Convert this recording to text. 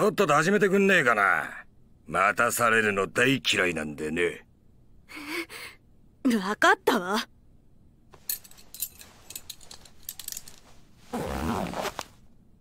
とっとと始めてくんねえかな。待たされるの大嫌いなんでね。分かったわ。